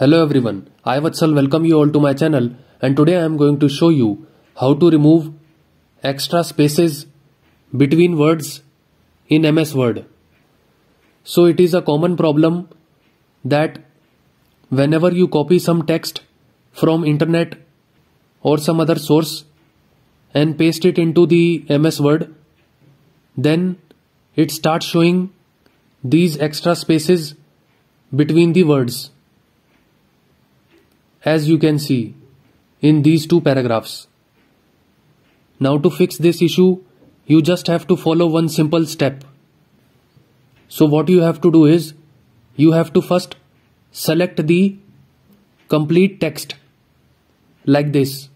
Hello everyone, I Vatsal welcome you all to my channel and today I am going to show you how to remove extra spaces between words in MS Word. So it is a common problem that whenever you copy some text from internet or some other source and paste it into the MS Word, then it starts showing these extra spaces between the words as you can see in these two paragraphs. Now to fix this issue, you just have to follow one simple step. So what you have to do is, you have to first select the complete text like this.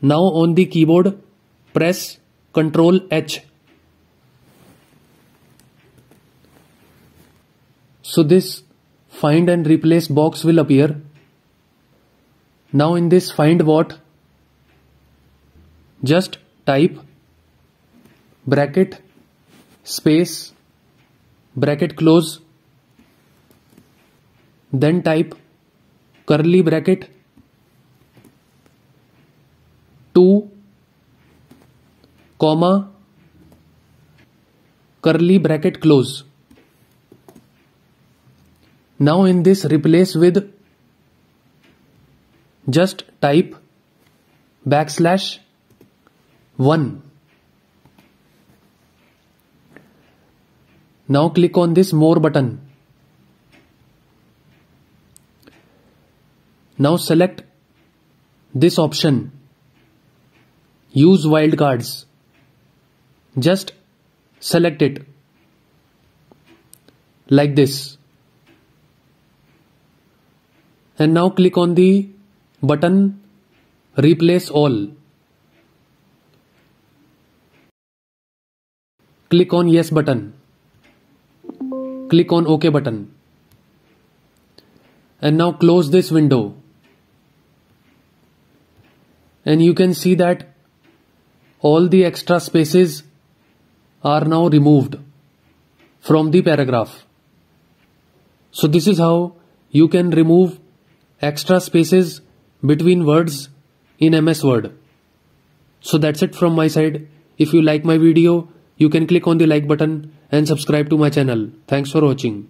Now on the keyboard, press Ctrl H So this find and replace box will appear. Now in this find what just type bracket space bracket close then type curly bracket 2 comma curly bracket close now in this replace with just type backslash 1. Now click on this more button. Now select this option. Use wildcards. Just select it like this and now click on the button replace all. Click on yes button. Click on ok button. And now close this window. And you can see that all the extra spaces are now removed from the paragraph. So this is how you can remove extra spaces between words in MS Word. So that's it from my side. If you like my video, you can click on the like button and subscribe to my channel. Thanks for watching.